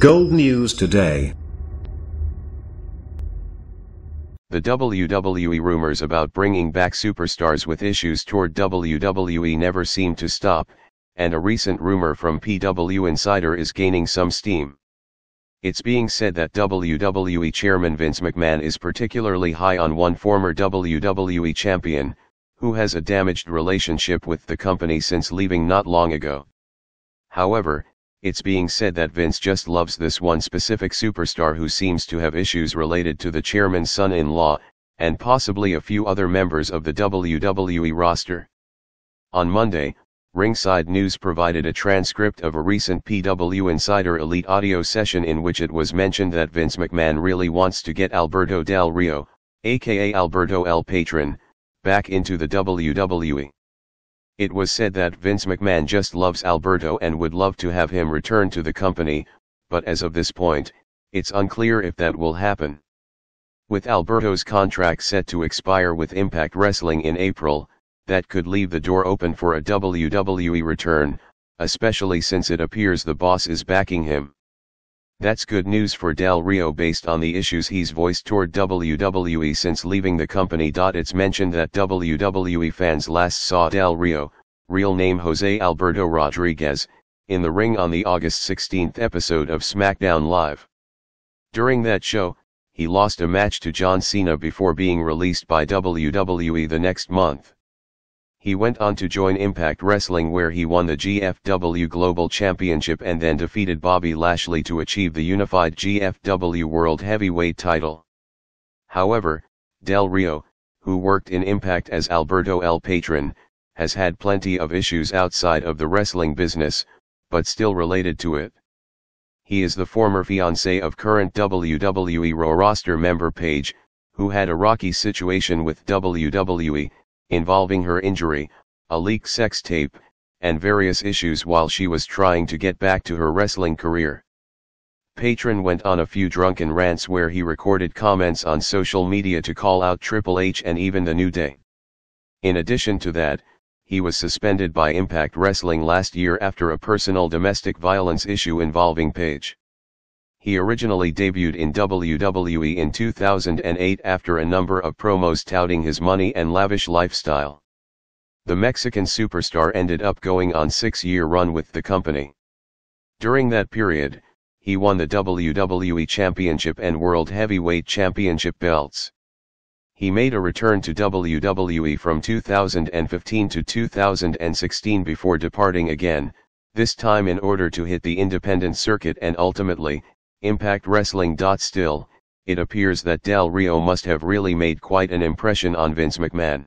Gold News Today. The WWE rumors about bringing back superstars with issues toward WWE never seem to stop, and a recent rumor from PW Insider is gaining some steam. It's being said that WWE Chairman Vince McMahon is particularly high on one former WWE champion, who has a damaged relationship with the company since leaving not long ago. However, it's being said that Vince just loves this one specific superstar who seems to have issues related to the chairman's son-in-law, and possibly a few other members of the WWE roster. On Monday, Ringside News provided a transcript of a recent PW Insider Elite audio session in which it was mentioned that Vince McMahon really wants to get Alberto Del Rio, aka Alberto El Patron, back into the WWE. It was said that Vince McMahon just loves Alberto and would love to have him return to the company, but as of this point, it's unclear if that will happen. With Alberto's contract set to expire with Impact Wrestling in April, that could leave the door open for a WWE return, especially since it appears the boss is backing him. That's good news for Del Rio based on the issues he's voiced toward WWE since leaving the company. It's mentioned that WWE fans last saw Del Rio, real name Jose Alberto Rodriguez, in the ring on the August 16th episode of SmackDown Live. During that show, he lost a match to John Cena before being released by WWE the next month. He went on to join Impact Wrestling where he won the GFW Global Championship and then defeated Bobby Lashley to achieve the unified GFW World Heavyweight title. However, Del Rio, who worked in Impact as Alberto El Patron, has had plenty of issues outside of the wrestling business, but still related to it. He is the former fiancé of current WWE Raw roster member Paige, who had a rocky situation with WWE, involving her injury, a leaked sex tape, and various issues while she was trying to get back to her wrestling career. Patron went on a few drunken rants where he recorded comments on social media to call out Triple H and even The New Day. In addition to that, he was suspended by Impact Wrestling last year after a personal domestic violence issue involving Paige. He originally debuted in WWE in 2008 after a number of promos touting his money and lavish lifestyle. The Mexican superstar ended up going on six-year run with the company. During that period, he won the WWE Championship and World Heavyweight Championship belts. He made a return to WWE from 2015 to 2016 before departing again, this time in order to hit the independent circuit and ultimately, Impact Wrestling. Still, it appears that Del Rio must have really made quite an impression on Vince McMahon.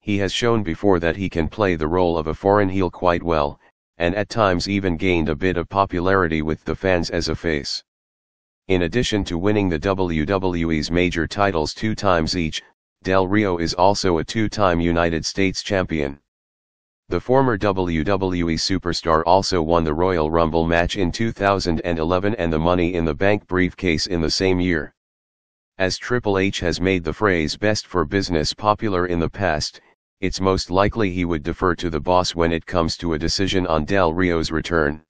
He has shown before that he can play the role of a foreign heel quite well, and at times even gained a bit of popularity with the fans as a face. In addition to winning the WWE's major titles two times each, Del Rio is also a two-time United States champion. The former WWE superstar also won the Royal Rumble match in 2011 and the Money in the Bank briefcase in the same year. As Triple H has made the phrase best for business popular in the past, it's most likely he would defer to the boss when it comes to a decision on Del Rio's return.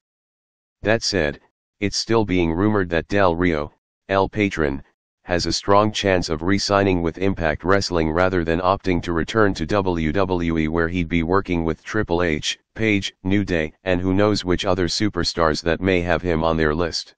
That said, it's still being rumored that Del Rio, El Patron, has a strong chance of re-signing with Impact Wrestling rather than opting to return to WWE where he'd be working with Triple H, Paige, New Day, and who knows which other superstars that may have him on their list.